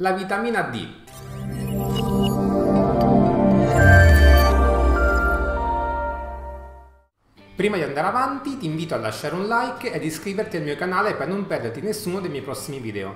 La vitamina D. Prima di andare avanti ti invito a lasciare un like ed iscriverti al mio canale per non perderti nessuno dei miei prossimi video.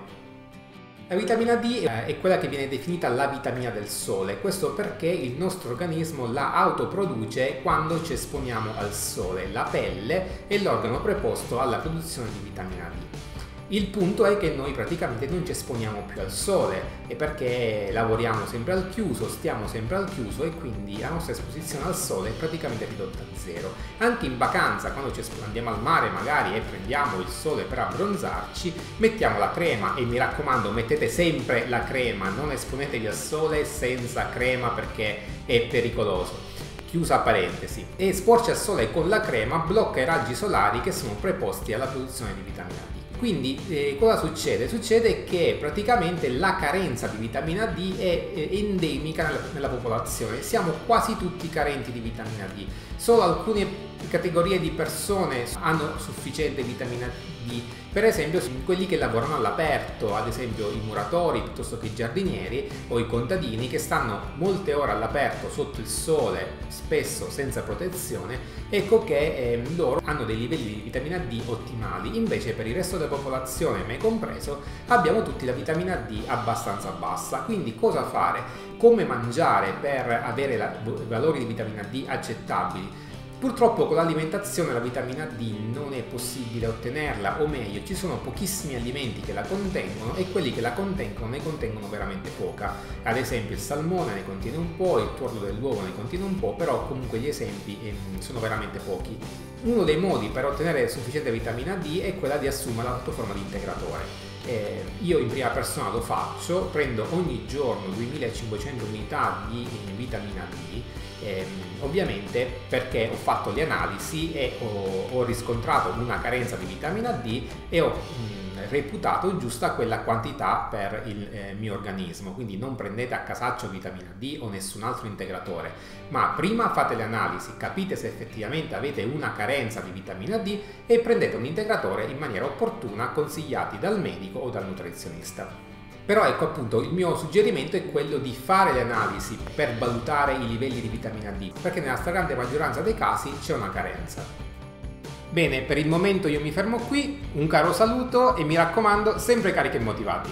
La vitamina D eh, è quella che viene definita la vitamina del sole, questo perché il nostro organismo la autoproduce quando ci esponiamo al sole. La pelle è l'organo preposto alla produzione di vitamina D. Il punto è che noi praticamente non ci esponiamo più al sole e perché lavoriamo sempre al chiuso, stiamo sempre al chiuso e quindi la nostra esposizione al sole è praticamente ridotta a zero. Anche in vacanza, quando andiamo al mare magari e prendiamo il sole per abbronzarci, mettiamo la crema e mi raccomando mettete sempre la crema, non esponetevi al sole senza crema perché è pericoloso chiusa parentesi, e esporci al sole con la crema blocca i raggi solari che sono preposti alla produzione di vitamina D. Quindi eh, cosa succede? Succede che praticamente la carenza di vitamina D è eh, endemica nella, nella, popolazione, siamo quasi tutti carenti di vitamina D, solo alcune categorie di persone hanno sufficiente vitamina D, per esempio quelli che lavorano all'aperto, ad esempio i muratori piuttosto che i giardinieri o i contadini che stanno molte ore all'aperto sotto il sole, spesso senza protezione, ecco che eh, loro hanno dei livelli di vitamina D ottimali, invece per il resto della popolazione, me compreso, abbiamo tutti la vitamina D abbastanza bassa. Quindi cosa fare? Come mangiare per avere la, valori di vitamina D accettabili? Purtroppo con l'alimentazione la vitamina D non è possibile ottenerla, o meglio, ci sono pochissimi alimenti che la contengono e quelli che la contengono ne contengono veramente poca. Ad esempio il salmone ne contiene un po', il tuorlo dell'uovo ne contiene un po', però comunque gli esempi eh, sono veramente pochi. Uno dei modi per ottenere sufficiente vitamina D è quella di assumerla sotto forma di integratore. Eh, io in prima persona lo faccio, prendo ogni giorno 2500 unità di vitamina D eh, ovviamente perché ho fatto le analisi e ho, ho, riscontrato una carenza di vitamina D e ho mh, reputato giusta quella quantità per il eh, mio organismo. Quindi non prendete a casaccio vitamina D o nessun altro integratore, ma prima fate le analisi, capite se effettivamente avete una carenza di vitamina D e prendete un integratore in maniera opportuna consigliati dal medico o dal nutrizionista. Però ecco appunto il mio suggerimento è quello di fare le analisi per valutare i livelli di vitamina D, perché nella stragrande maggioranza dei casi c'è una carenza. Bene, per il momento io mi fermo qui, un caro saluto e mi raccomando sempre carichi e motivati.